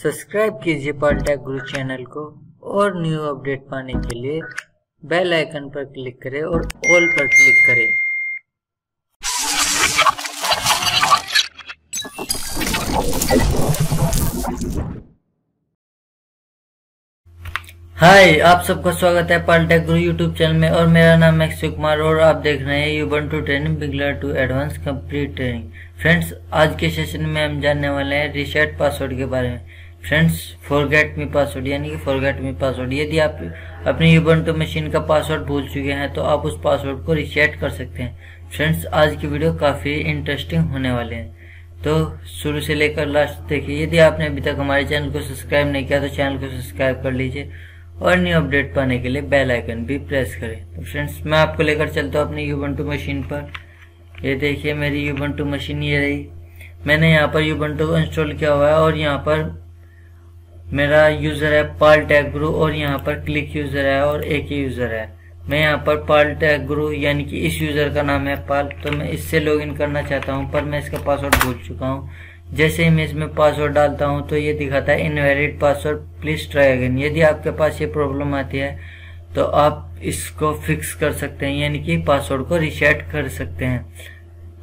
Subscribe कीजिए polytech गुरु channel को और न्यू अपडेट पाने के लिए बेल आइकन पर क्लिक करें और ऑल पर क्लिक करें। हाय आप सबका स्वागत है पॉलिटेक गुरु यूट्यूब चैनल में और मेरा नाम है कुमार और आप देख रहे हैं Ubuntu training beginner to advance complete training friends आज के सेशन में हम जानने वाले हैं रिसेट पासवर्ड के बारे में। फ्रेंड्स फॉरगेट मी पासवर्ड यानी कि फॉरगेट मी पासवर्ड यदि आप अपनी यूबन टू मशीन का पासवर्ड भूल चुके हैं तो आप उस पासवर्ड को रिसेट कर सकते हैं। फ्रेंड्स आज की वीडियो काफ़ी इंटरेस्टिंग होने वाले हैं। तो शुरू से लेकर लास्ट देखिए यदि आपने अभी तक हमारे चैनल को सब्सक्राइब नहीं किया तो चैनल को सब्सक्राइब कर लीजिए और न्यू अपडेट पाने के लिए बेल आइकन भी प्रेस करें। तो फ्रेंड्स मैं आपको लेकर चलता हूँ अपनी यूबंटू मशीन पर। ये देखिए मेरी यूबंटू मशीन ये रही। मैंने यहाँ पर यूबंटू इंस्टॉल किया हुआ है और यहाँ पर मेरा यूज़र है पाल टैग गुरु और यहाँ पर क्लिक यूज़र है और एक ही यूज़र है। मैं यहाँ पर पाल टैग गुरु यानी कि इस यूज़र का नाम है पाल तो मैं इससे लॉगिन करना चाहता हूँ, पर मैं इसका पासवर्ड भूल चुका हूँ। जैसे ही मैं इसमें पासवर्ड डालता हूँ तो ये दिखाता है invalid password please try again यदि आपके पास ये प्रॉब्लम आती है तो आप इसको फिक्स कर सकते हैं, यानी कि पासवर्ड को रिसेट कर सकते हैं।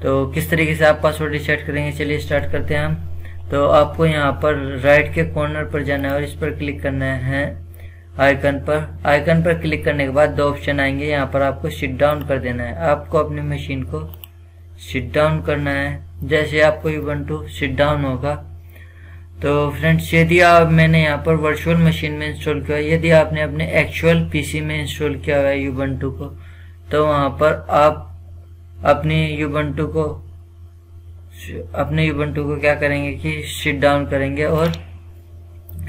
तो किस तरीके से आप पासवर्ड रिसेट करेंगे, चलिए स्टार्ट करते हैं हम। तो आपको यहाँ पर राइट के कॉर्नर पर जाना है और इस पर क्लिक करना है आइकन पर। आइकन पर क्लिक करने के बाद दो ऑप्शन आएँगे। यहाँ पर आपको शिट डाउन कर देना है। आपको अपनी मशीन को शिट डाउन करना है। जैसे आपको यूबंटू शिट डाउन होगा। तो फ्रेंड्स यदि आप, मैंने यहाँ पर वर्चुअल मशीन में इंस्टॉल किया, यदि आपने अपने एक्चुअल पीसी में इंस्टॉल किया हुआ है यूबंटू को तो वहाँ पर आप अपने यूबंटू को अपने यूबंटू को क्या करेंगे कि शिट डाउन करेंगे और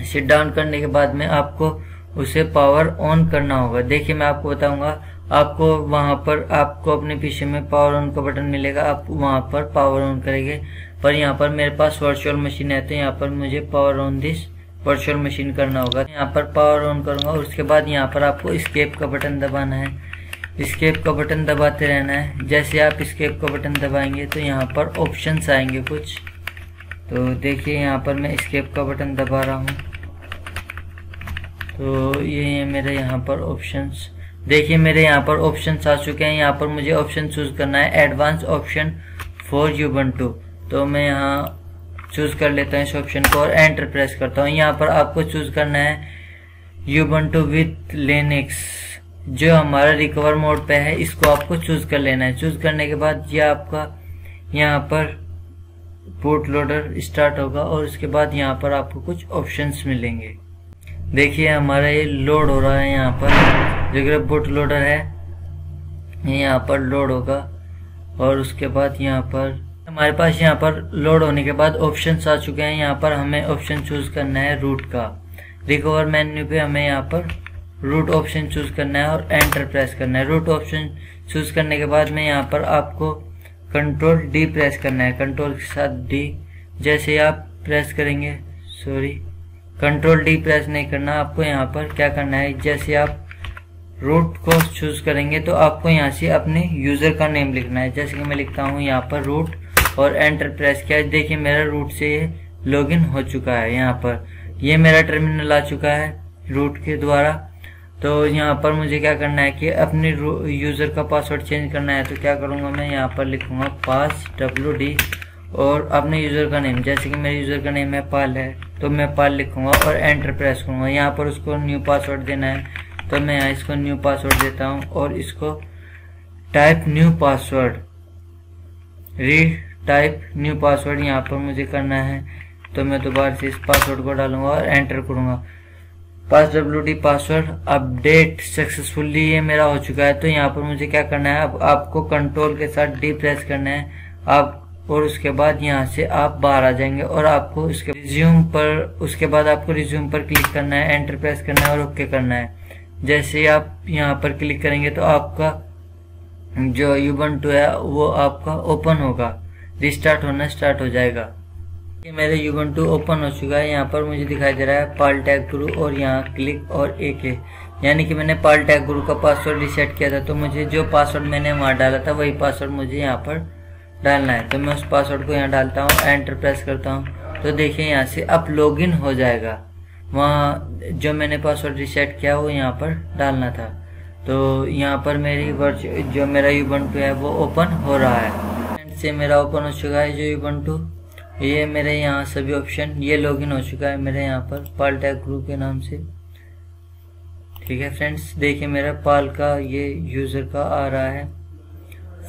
शिट डाउन करने के बाद में आपको उसे पावर ऑन करना होगा। देखिए मैं आपको बताऊँगा, आपको वहाँ पर, आपको अपने पीछे में पावर ऑन का बटन मिलेगा, आप वहाँ पर पावर ऑन करेंगे। पर यहाँ पर मेरे पास वर्चुअल मशीन है तो यहाँ पर मुझे power on this virtual machine करना होगा। यहाँ पर पावर ऑन करूँगा और उसके बाद यहाँ पर आपको स्केप का बटन दबाना है। स्केप का बटन दबाते रहना है। जैसे आप स्केप का बटन दबाएँगे तो यहाँ पर ऑप्शन आएँगे कुछ। तो देखिए, यहाँ पर मैं स्केप का बटन दबा रहा हूँ। तो ये है मेरे यहाँ पर ऑप्शंस देखिए, मेरे यहाँ पर ऑप्शन आ चुके हैं। यहाँ पर मुझे ऑप्शन चूज़ करना है। एडवांस ऑप्शन फॉर यूबंटू तो मैं यहाँ चूज़ कर लेता हूँ इस ऑप्शन को और एंटर प्रेस करता हूँ। यहाँ पर आपको चूज़ करना है यूबंटू विथ लेनिक्स जो हमारा रिकवर मोड पे है, इसको आपको चूज़ कर लेना है। चूज़ करने के बाद ये आपका यहाँ पर बूट लोडर स्टार्ट होगा और उसके बाद यहाँ पर आपको कुछ ऑप्शंस मिलेंगे। देखिए, हमारा ये लोड हो रहा है यहाँ पर। जो ग्रेप बूट लोडर है, ये यहाँ पर लोड होगा और उसके बाद यहाँ पर हमारे पास यहाँ पर लोड होने के बाद ऑप्शन आ चुके हैं। यहाँ पर हमें ऑप्शन चूज़ करना है रूट का। रिकवर मेन्यू पे हमें यहाँ पर रूट ऑप्शन चूज़ करना है और एंटर प्रेस करना है। रूट ऑप्शन चूज़ करने के बाद में यहाँ पर आपको कंट्रोल डी प्रेस करना है। कंट्रोल के साथ डी जैसे आप प्रेस करेंगे सॉरी कंट्रोल डी प्रेस नहीं करना, आपको यहाँ पर क्या करना है? जैसे आप रूट को चूज़ करेंगे तो आपको यहाँ से अपने यूज़र का नेम लिखना है। जैसे कि मैं लिखता हूँ यहाँ पर रूट और एंटर प्रेस किया देखिए, मेरा रूट से ये लॉगिन हो चुका है यहाँ पर। ये मेरा टर्मिनल आ चुका है रूट के द्वारा। तो यहाँ पर मुझे क्या करना है कि अपने यूज़र का पासवर्ड चेंज करना है तो क्या करूँगा मैं? यहाँ पर लिखूँगा पास डब्ल्यू डी और अपने यूज़र का नेम जैसे कि मेरे यूज़र का नेम है पाल है तो मैं पाल लिखूँगा और एंटर प्रेस करूँगा। यहाँ पर उसको न्यू पासवर्ड देना है तो मैं यहाँ इसको न्यू पासवर्ड देता हूँ और इसको type new password retype new password यहाँ पर मुझे करना है तो मैं दोबारा से इस पासवर्ड को डालूँगा और एंटर करूँगा। Pass W D password update successfully ये मेरा हो चुका है तो यहाँ पर मुझे क्या करना है? अब आपको कंट्रोल के साथ डी प्रेस करना है। आप और उसके बाद यहाँ से आप बाहर आ जाएँगे और आपको उसके रिज्यूम पर, उसके बाद आपको रिज्यूम पर क्लिक करना है एंटर प्रेस करना है और ओके करना है। जैसे ही आप यहाँ पर क्लिक करेंगे तो आपका जो यूबन टू है, वो आपका ओपन होगा। रिस्टार्ट होना स्टार्ट हो जाएगा। मेरे यूबन टू ओपन हो चुका है। यहाँ पर मुझे दिखाई दे रहा है पाल टैग गुरु और यहाँ क्लिक और एक है। यानी कि मैंने पाल टैग गुरु का पासवर्ड रिसेट किया था तो मुझे जो पासवर्ड मैंने वहाँ डाला था, वही पासवर्ड मुझे यहाँ पर डालना है। तो मैं उस पासवर्ड को यहाँ डालता हूँ एंटर प्रेस करता हूँ। तो देखिए यहाँ से अब लॉगिन हो जाएगा। वहाँ जो मैंने पासवर्ड रिसेट किया, वो यहाँ पर डालना था। तो यहाँ पर मेरी वर्च जो मेरा यूबंटू है, वो ओपन हो रहा है। से मेरा ओपन हो चुका है, जो यूबंटू ये मेरे यहाँ सभी ऑप्शन ये लॉगिन हो चुका है मेरे यहाँ पर पाल टैग ग्रुप के नाम से। ठीक है फ्रेंड्स देखिए मेरा पाल का ये यूज़र का आ रहा है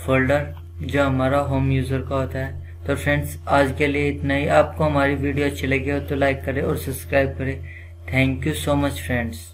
फोल्डर जो हमारा होम यूज़र का होता है। तो फ्रेंड्स आज के लिए इतना ही। आपको हमारी वीडियो अच्छी लगी हो तो लाइक करें और सब्सक्राइब करें। Thank you so much friends